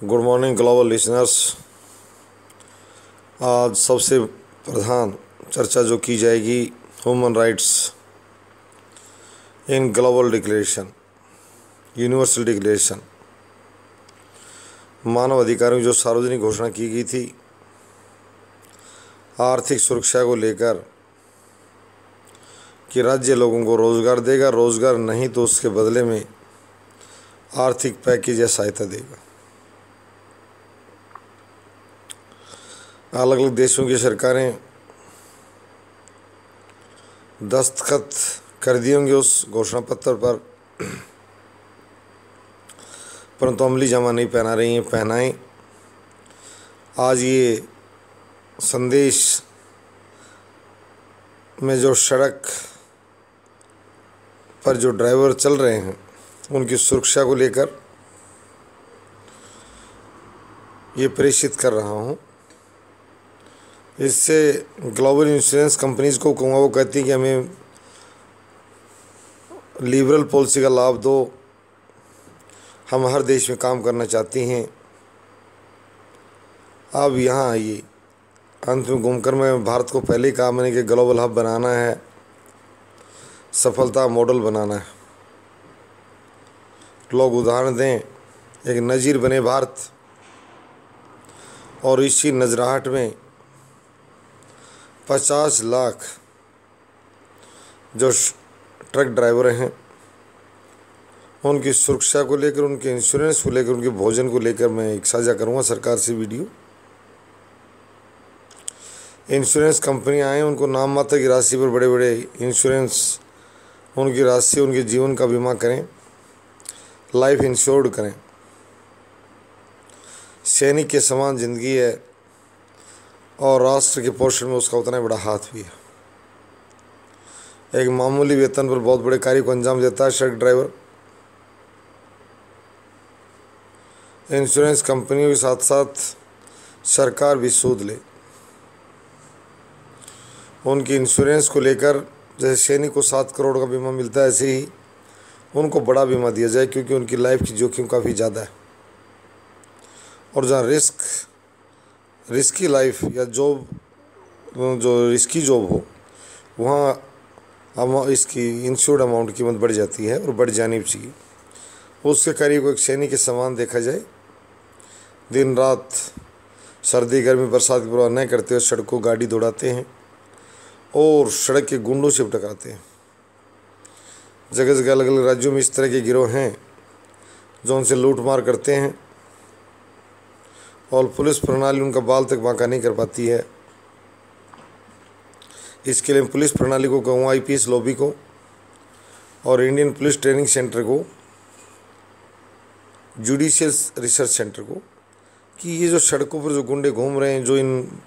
Good morning global listeners आज सबसे प्रधान चर्चा जो की जाएगी human rights in global declaration universal declaration मानव अधिकारों की जो सार्वजनिक घोषणा की गई थी, आर्थिक सुरक्षा को लेकर कि राज्य लोगों को रोज़गार देगा, रोज़गार नहीं तो उसके बदले में आर्थिक पैकेज या सहायता देगा। अलग अलग देशों की सरकारें दस्तखत कर दिए होंगे उस घोषणा पत्र पर। परंतु अमली जमा नहीं पहना रही हैं, पहनाएँ। आज ये संदेश में जो सड़क पर जो ड्राइवर चल रहे हैं, उनकी सुरक्षा को लेकर ये प्रेषित कर रहा हूँ। इससे ग्लोबल इंश्योरेंस कंपनीज़ को कहूँगा वो कहती हैं कि हमें लिबरल पॉलिसी का लाभ दो। हम हर देश में काम करना चाहती हैं। अब यहाँ आइए। अंत में घूमकर मैं भारत को पहले ही मैंने कि ग्लोबल हब बनाना है। सफलता मॉडल बनाना है। लोग उदाहरण दें, एक नज़ीर बने भारत और इसी नजराहट में पचास लाख जो ट्रक ड्राइवर हैं, उनकी सुरक्षा को लेकर, उनके इंश्योरेंस को लेकर, उनके भोजन को लेकर मैं एक साझा करूँगा सरकार से वीडियो। इंश्योरेंस कंपनियाँ आए, उनको नाम मात्र की राशि पर बड़े बड़े इंश्योरेंस उनकी राशि, उनके जीवन का बीमा करें लाइफ इंश्योर्ड करें। सैनिक के समान ज़िंदगी है और राष्ट्र के पोषण में उसका उतना ही बड़ा हाथ भी है। एक मामूली वेतन पर बहुत बड़े कार्य को अंजाम देता है ट्रक ड्राइवर इंश्योरेंस कंपनियों के साथ साथ सरकार भी सूद ले। उनकी इंश्योरेंस को लेकर जैसे सैनिक को सात करोड़ का बीमा मिलता है, ऐसे ही उनको बड़ा बीमा दिया जाए क्योंकि उनकी लाइफ की जोखिम काफ़ी ज़्यादा है। और जहाँ रिस्क रिस्की लाइफ या जॉब जो रिस्की जॉब हो, वहाँ इसकी इंश्योर्ड अमाउंट कीमत बढ़ जाती है और बढ़ जानी चाहिए। उसके करीब को एक सैनिक के समान देखा जाए, दिन रात सर्दी, गर्मी, बरसात की परवाह नहीं करते हुए सड़कों गाड़ी दौड़ाते हैं और सड़क के गुंडों से भटकाते हैं। जगह जगह अलग अलग राज्यों में इस तरह के गिरोह हैं जो उनसे लूट मार करते हैं। और पुलिस प्रणाली उनका बाल तक बांका नहीं कर पाती है। इसके लिए पुलिस प्रणाली को कहूँ, आईपीएस लॉबी को और इंडियन पुलिस ट्रेनिंग सेंटर को, जुडिशियल रिसर्च सेंटर को, कि ये जो सड़कों पर जो गुंडे घूम रहे हैं, जो इन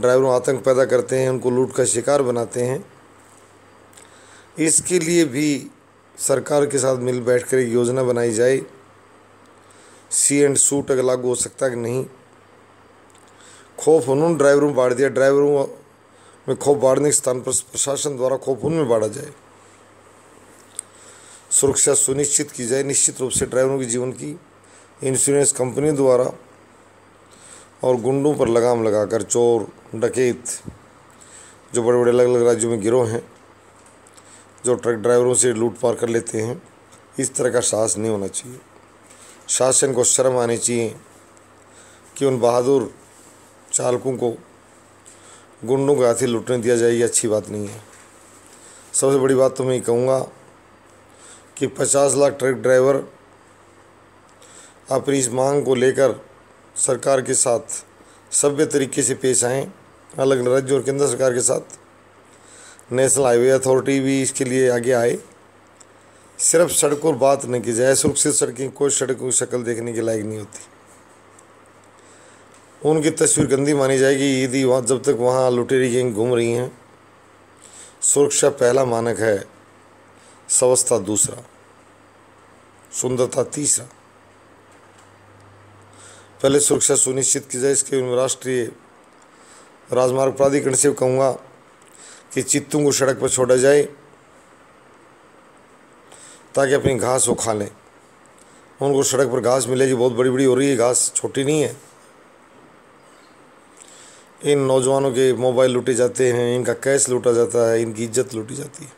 ड्राइवरों आतंक पैदा करते हैं, उनको लूट का शिकार बनाते हैं, इसके लिए भी सरकार के साथ मिल बैठकर एक योजना बनाई जाए सी एंड सूट अगर लागू हो सकता है कि नहीं? खौफ उन्होंने ड्राइवरों में बाढ़ दिया, ड्राइवरों में खौफ बाढ़ने के स्थान पर प्रशासन द्वारा खौफ उनमें बाढ़ा जाए। सुरक्षा सुनिश्चित की जाए, निश्चित रूप से ड्राइवरों के जीवन की। इंश्योरेंस कंपनी द्वारा और गुंडों पर लगाम लगाकर चोर, डकैत, जो बड़े बड़े अलग अलग राज्यों में गिरोह हैं, जो ट्रक ड्राइवरों से लूट पार कर लेते हैं, इस तरह का साहस नहीं होना चाहिए। शासन को शर्म आनी चाहिए कि उन बहादुर चालकों को गुंडों के हाथी लुटने दिया जाए, ये अच्छी बात नहीं है। सबसे बड़ी बात तो मैं ये कहूँगा कि 50 लाख ट्रक ड्राइवर अपनी इस मांग को लेकर सरकार के साथ सभ्य तरीके से पेश आएँ अलग राज्यों और केंद्र सरकार के साथ। नेशनल हाईवे अथॉरिटी भी इसके लिए आगे आए। सिर्फ़ सड़कों पर बात नहीं की जाए, सुरक्षित सड़कें, कोई सड़कों की शक्ल देखने के लायक नहीं होती। उनकी तस्वीर गंदी मानी जाएगी। यदि वहाँ, जब तक वहाँ लुटेरी गैंग घूम रही हैं, सुरक्षा पहला मानक है, सवस्था दूसरा, सुंदरता तीसरा। पहले सुरक्षा सुनिश्चित की जाए, इसके राष्ट्रीय राजमार्ग प्राधिकरण से कहूँगा कि चित्तों को सड़क पर छोड़ा जाए। ताकि अपनी घास वो खा लें। उनको सड़क पर घास मिलेगी, बहुत बड़ी बड़ी हो रही है, घास छोटी नहीं है। इन नौजवानों के मोबाइल लूटे जाते हैं, इनका कैश लूटा जाता है, इनकी इज़्ज़त लूटी जाती है।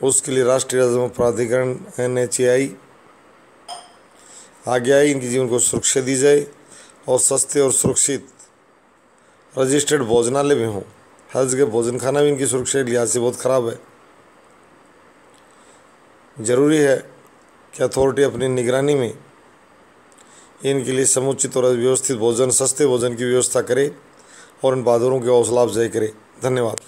उसके लिए राष्ट्रीय राजस्व प्राधिकरण एन एच ए आई आगे आई, इनकी जीवन को सुरक्षा दी जाए और सस्ते और सुरक्षित रजिस्टर्ड भोजनालय भी हों। हर जगह भोजन खाना भी इनकी सुरक्षा के लिहाज से बहुत ख़राब है। ज़रूरी है कि अथॉरिटी अपनी निगरानी में इनके लिए समुचित और व्यवस्थित भोजन, सस्ते भोजन की व्यवस्था करे और इन बहादुरों के हौसला अफजाई करे। धन्यवाद।